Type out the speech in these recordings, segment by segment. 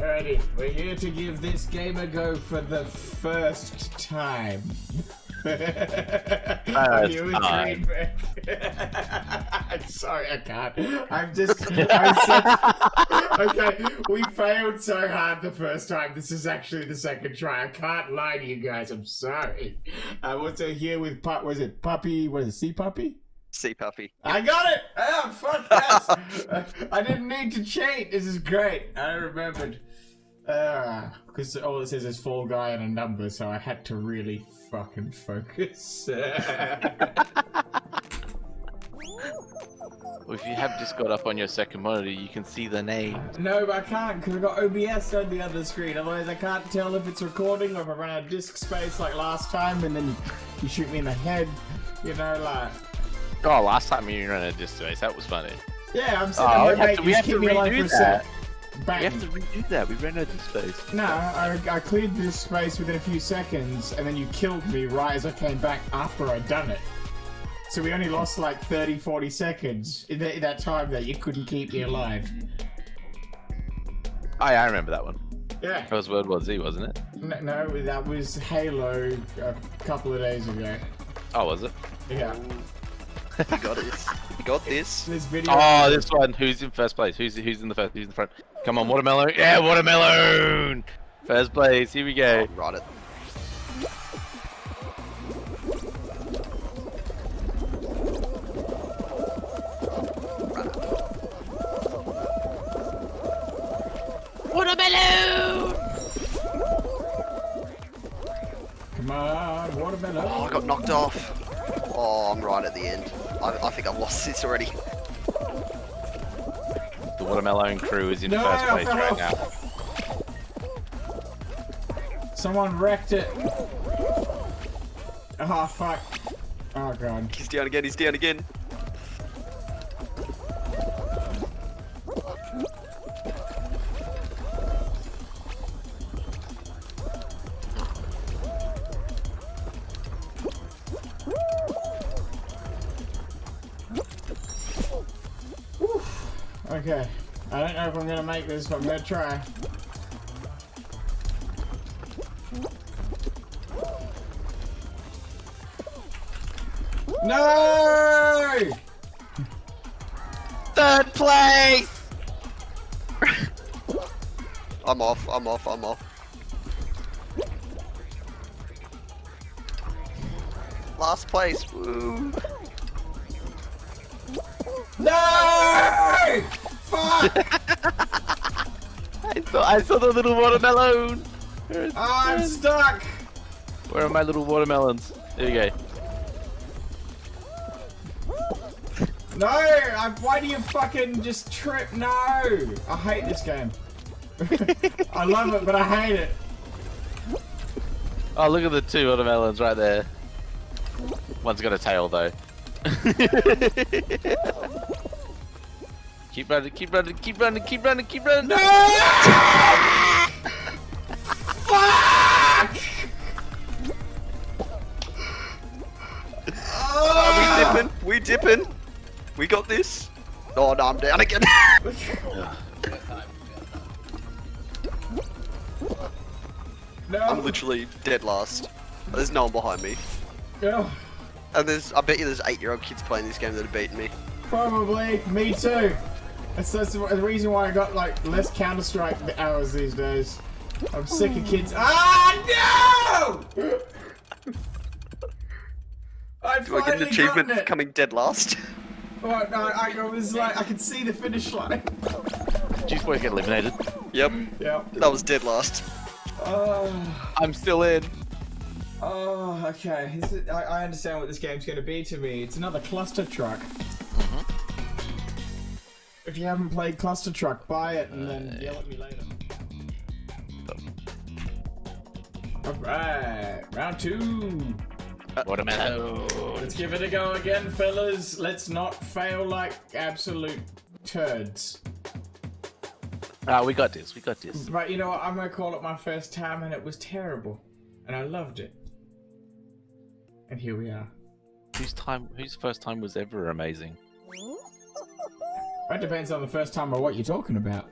Alrighty, we're here to give this game a go for the first time. Are you time. I'm sorry, I can't. I'm just. I'm such... Okay, we failed so hard the first time. This is actually the second try. I can't lie to you guys. I'm sorry. I'm also here with Pup. Was it Puppy? Was it Si Pappi? Si Pappi. I got it! Oh, fuck yes! I didn't need to cheat. This is great. I remembered. Ah, because all it says is Fall Guy and a number, so I had to really fucking focus. Well, if you have just got up on your second monitor, you can see the name. no, but I can't because I've got OBS on the other screen. Otherwise, I can't tell if it's recording or if I run out of disk space like last time, and then you, you shoot me in the head. You know, like. Oh, last time you ran out of disc space, that was funny. Yeah, I'm oh, sitting Oh, there, we have mate. to- you have keep to me alive redo for a that. Sec. Bang. We have to redo that. We ran out of space. No, I, I cleared this space within a few seconds, and then you killed me right as I came back after I'd done it. So we only lost like 30, 40 seconds in, that- in that time that you couldn't keep me alive. Oh, yeah, I remember that one. Yeah. That was World War Z, wasn't it? No, no, that was Halo a couple of days ago. Oh, was it? Yeah. You got this. You got this. This video. Oh, this one. Who's in first place? Who's who's in the first? Who's in the front? Come on, watermelon. Yeah, watermelon. First place. Here we go. Oh, right it. Watermelon. Come on, watermelon. Oh, I got knocked off. Oh, I'm right at the end. I, I think I've lost this already. The watermelon crew is in No, first place right now. Someone wrecked it. Oh, fuck. Oh, God. He's down again. He's down again. Okay. I don't know if I'm gonna make this, but I'm gonna try. No! Third place. I'm off. I'm off. I'm off. Last place. Woo. No! Fuck! I saw, I saw the little watermelon. Is- oh, I'm stuck! Where are my little watermelons? There you go. No! I, why do you fucking just trip? No! I hate this game. I love it, but I hate it. Oh, look at the two watermelons right there. One's got a tail though. keep running, keep running, keep running, keep running, keep running. No! Fuck! Are We dipping. We dipping. We got this. Oh no, I'm down again. No! I'm literally dead last. There's no one behind me. Oh, And there's, I bet you there's eight-year-old kids playing this game that have beaten me. probably. Me too. That's, that's the reason why I got like less Counter Strike hours these days. I'm sick of kids. Ah no! I Do I get finally an achievement for coming dead last? Oh, no, I, I was like, I could see the finish line. Juice Boy get eliminated. yep. yeah. That was dead last. Oh, I'm still in. oh, okay. This is, I, I understand what this game's going to be to me. It's another Clustertruck. If you haven't played Clustertruck, buy it and then yell at me later. Alright, round two. Uh, Watermelon. Uh, Let's give it a go again, fellas. Let's not fail like absolute turds. Ah, we got this. We got this. But you know what? I'm gonna call it my first time, and it was terrible, and I loved it. And here we are. Whose time? Whose first time was ever amazing? Hmm? That depends on the first time or what you're talking about.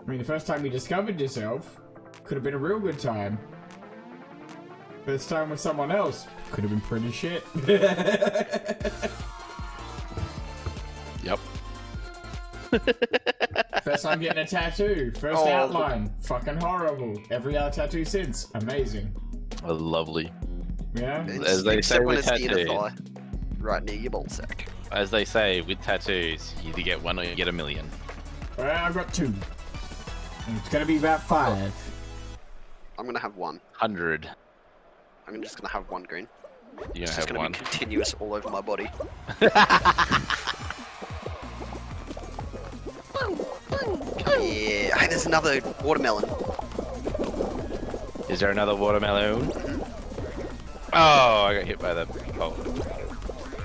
I mean, the first time you discovered yourself could have been a real good time. First time with someone else could have been pretty shit. Yep. First time getting a tattoo. First Oh. outline. Fucking horrible. Every other tattoo since. Amazing. Oh, lovely. Yeah? It's- As they say when with it's the inner tattoos. thigh, right near your ballsack. As they say, with tattoos, you either get one or you get a million. Alright, I've got two. And it's gonna be about five. I'm gonna have one. Hundred. I'm just gonna have one green. You It's don't just have gonna one. be continuous all over my body. yeah. Hey, there's another watermelon. Is there another watermelon? Mm-hmm. Oh, I got hit by the bolt.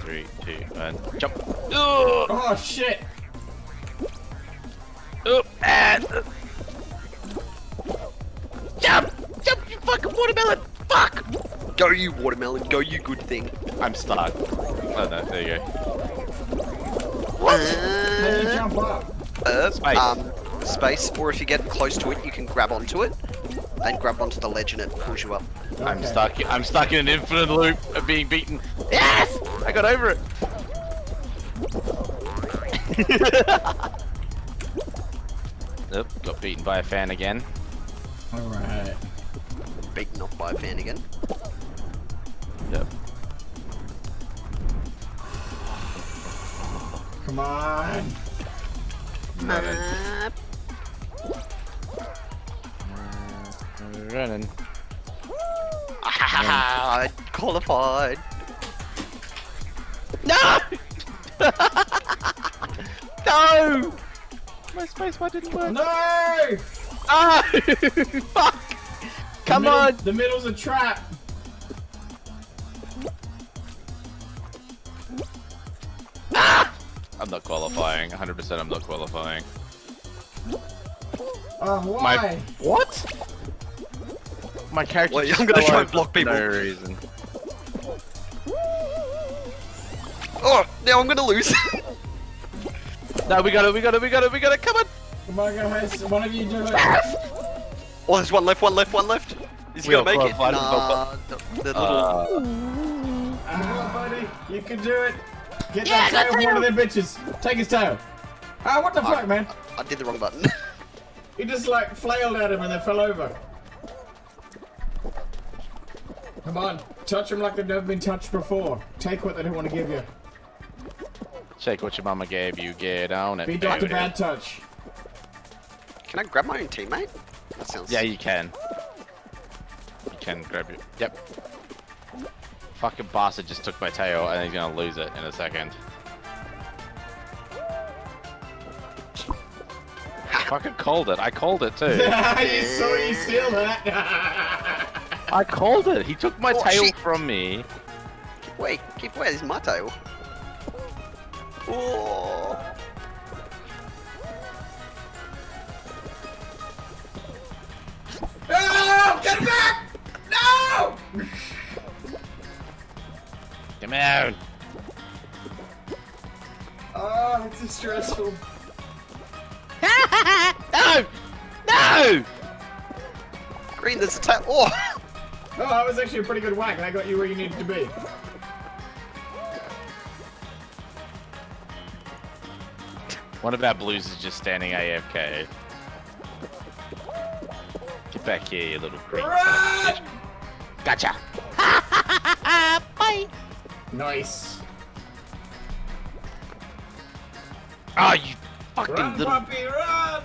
Three, two, one, jump. Oh, Oh shit! oh, and jump, jump, you fucking watermelon! Fuck! Go you watermelon. Go you good thing. I'm stuck. Oh no, there you go. How do you Uh, jump up? uh, Space. Um, space. Or if you get close to it, you can grab onto it and grab onto the ledge and it pulls you up. I'm stuck. I'm stuck in an infinite loop of being beaten. Yes, I got over it. Oop, got beaten by a fan again. Alright. Beaten off by a fan again. Yep. Come on! Uh, Running. ah, qualified. No! no! My space bar didn't work. No! Ah! Fuck! Come middle, on! The middle's a trap! I'm not qualifying. 100% I'm not qualifying. Oh, My why? what? My character. Wait, just I'm gonna fell try and over block for people. No reason. Oh, now I'm gonna lose. No, we got it. We got it. We got it. We got it. Come on. Come on, guys. One of you do it. oh, there's one left, one left, one left. Is he We gonna make it? qualified, we all Nah, the, the little. Uh, Come on, buddy. You can do it. Get that tail from one of them bitches. Take his tail. Ah, what the fuck, man? I did the wrong button. He just like flailed at him and then fell over. Come on, touch them like they've never been touched before. Take what they don't want to give you. Shake what your mama gave you. Get on it. Be Dr. baby. Bad Touch. Can I grab my own teammate? That sounds. Yeah, you can. You can grab it. Yep. Fucking bastard just took my tail and he's gonna lose it in a second. Fucking called it. I called it too. you saw you steal that. I called it. He took my Oh, tail shit. from me. Wait, keep away. This is my tail. Oh. no! Get him back! No! Come on. Oh, this is stressful. No! No! Green, there's a tail. Oh. Oh, that was actually a pretty good whack. And I got you where you needed to be. One of our blues is just standing AFK. Get back here, you little creep. Run! Gotcha. Bye. Nice. Oh, you fucking Run, little. puppy, run!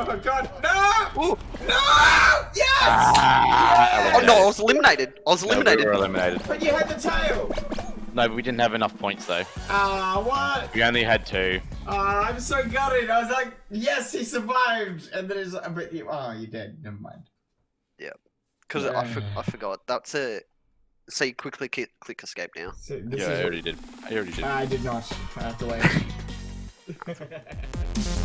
Oh god, no! Ooh. No! Yes! Ah, Oh no, I was eliminated. I was No, we eliminated. were eliminated. But you had the tail! No, but we didn't have enough points though. Ah, what? We only had two. Ah, I'm so gutted. I was like, yes, he survived. And then it's like, but you, oh, you dead. Never mind. Yeah, because I, for, I forgot. That's a. So you quickly click, click escape now. So this Yeah, I already did. I already did. I did not. I have to wait.